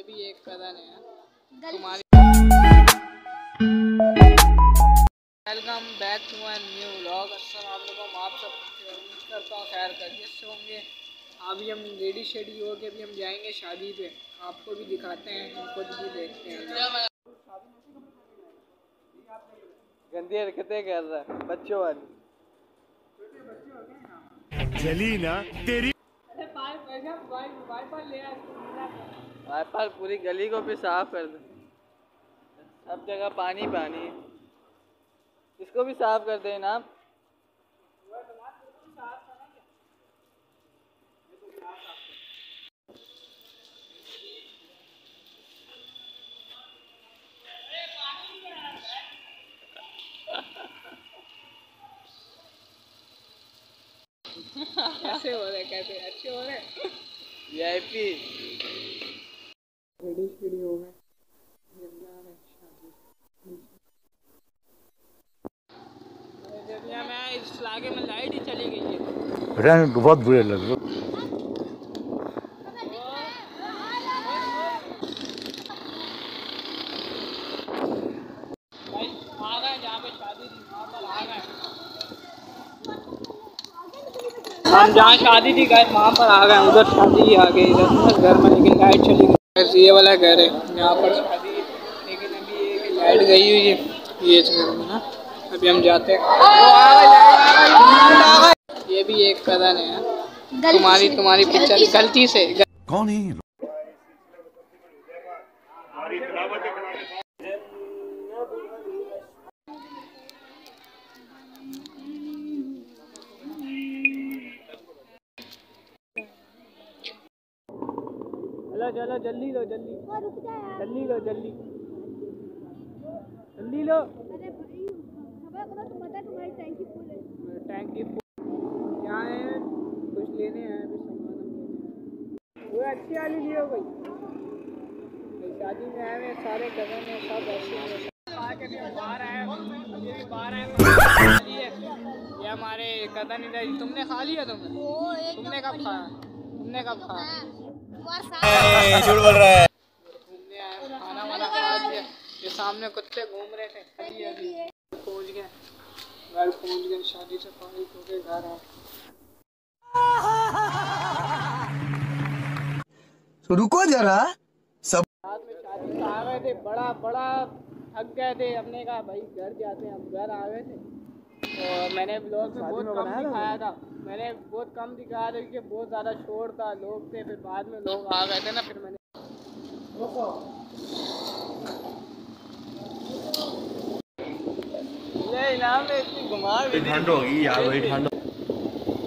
ये भी एक कदम है welcome back to my new vlog अस्सलाम वालेकुम आप सब उम्मीद करता हूँ खैर खैरियत से होंगे। अभी हम रेडी शेडी हो के अभी हम जाएँगे शादी पे। आपको भी दिखाते हैं खुद भी देखते हैं। गंदी हरकतें कर रहा है बच्चों वाली। जली ना तेरी ये हम जा रहे हैं शादी जब यहाँ मैं इस इलाके में लाइट ही। चली गई है रंग बहुत बुरे लग रहे भाई आ गए जहाँ पे शादी थी वहाँ पर आ गए। हम जहाँ शादी थी गए वहाँ पर आ गए। उधर शादी आ गई। इधर घर में लेकिन लाइट चली गई। ये वाला घर है। यहाँ पर लेकिन अभी एक लाइट गई हुई है। ये इस घर में ना। अभी हम जाते हैं। ये भी एक कदन है तुम्हारी तुम्हारी पिक्चर गलती से। कौन है चलो चलो जल्दी लो जल्दी। जल्दी लो जल्दी। जल्दी लो। तो है टैंकी फुल है। यहाँ है कुछ लेने आए अभी सामान हम लेने आए वो अच्छी वाली लियो भाई। शादी में आए हुए सारे कदम है सब हैं। हम बाहर आए आए ये हमारे कदम इधर तुमने खा लिया तुमने? तुमने कब खाया? तुमने कब खाया? घूमने आए खाना वाना खा लिया ये सामने कुत्ते घूम रहे थे। पहुँच गए। घर पहुँच गए। शादी से फारिग हो गए घर आ तो रुको जरा। सब रात में शादी से आ गए थे। बड़ा बड़ा थक गए थे। हमने कहा भाई घर जाते हैं। हम घर आ गए थे। और मैंने ब्लॉग में बहुत कम दिखाया था। मैंने बहुत कम दिखाया था क्योंकि बहुत ज़्यादा शोर था लोग थे फिर बाद में लोग आ गए थे ना फिर मैंने ये इनाम में इतनी घुमा भी ठंड होगी यार भाई ठंड।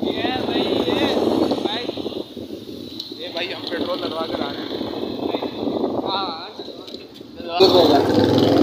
ये भाई ये भाई ये भाई हम पेट्रोल डलवा कर आ रहे हैं। हाँ दो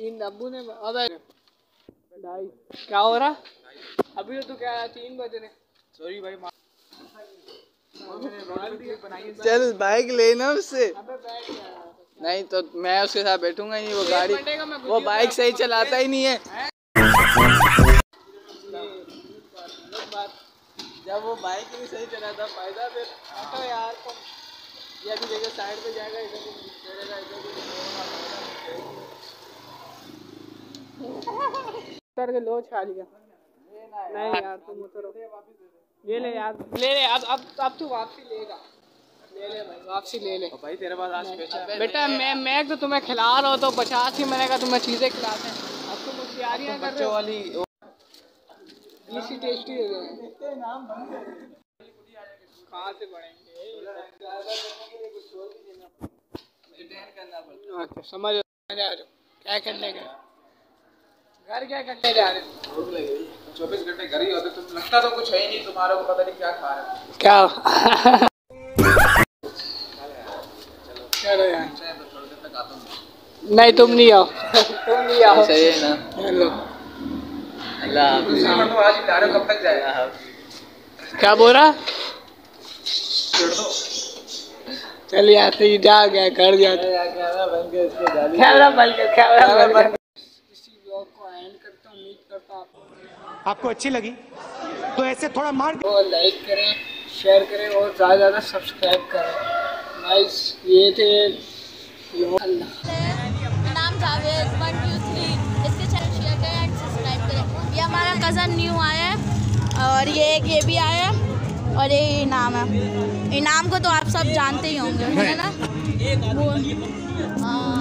तीन अब्बू ने अबे ढाई क्या हो रहा अभी तो कह रहा तीन बज रहे सॉरी भाई चल बाइक लेना उससे अबे नहीं तो मैं उसके साथ बैठूँगा ही नहीं वो गाड़ी वो बाइक सही चलाता ही नहीं है। जब वो बाइक नहीं सही चलाता फ़ायदा फिर हटो यार ये अभी देखो साइड पे जाएगा इधर चलेगा इधर उतर के लो छा लिया नहीं यार तुम उतरो। ले ले यार। ले ले अब अब अब तू वापसी लेगा। ले ले भाई वापसी ले ले। भाई तेरे पास आज बेटा मैं मैं तो तुम्हें खिला रहा हूँ तो पचास ही मैंने कहा तुम्हें चीज़ें खिलाते हैं। अब तुम होशियारियाँ कर रहे बच्चों हो। वाली इसी टेस्टी हो गए। कहाँ से बढ़ेंगे? अच्छा समझ जा रहे हो। क्या करने गए घर क्या करने जा रहे चौबीस घंटे घर ही होते तुम लगता तो कुछ है ही नहीं तुम्हारे को पता नहीं क्या खा रहे क्या? चलो चलो यार नहीं तुम नहीं आओ। तुम नहीं आओ। सही है ना? चलो। अल्लाह आज हो कब तक जाएगा? क्या बोल रहा? चल यार तो ये जा गया कर गया? कैमरा बंद कर कैमरा बंद कर कैमरा बंद कर इसी ब्लॉग को एंड करता हूँ उम्मीद करता हूँ आपको अच्छी लगी तो ऐसे थोड़ा मार लाइक करें शेयर करें और ज़्यादा ज़्यादा सब्सक्राइब करें। नाइस ये थे नाम जावेद वन टू थ्री इसके चैनल शेयर करें एंड सब्सक्राइब करें। ये हमारा कज़न न्यू आया है और ये एक ये भी आया है और ये इनाम है। इनाम को तो आप सब जानते ही होंगे है ना? वो हाँ।